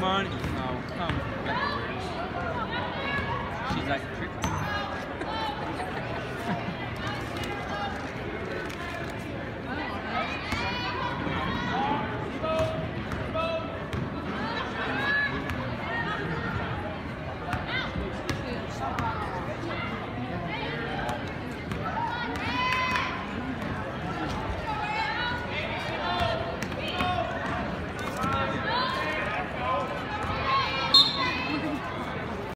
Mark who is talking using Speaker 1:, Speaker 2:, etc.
Speaker 1: Money. Oh, come. She's like,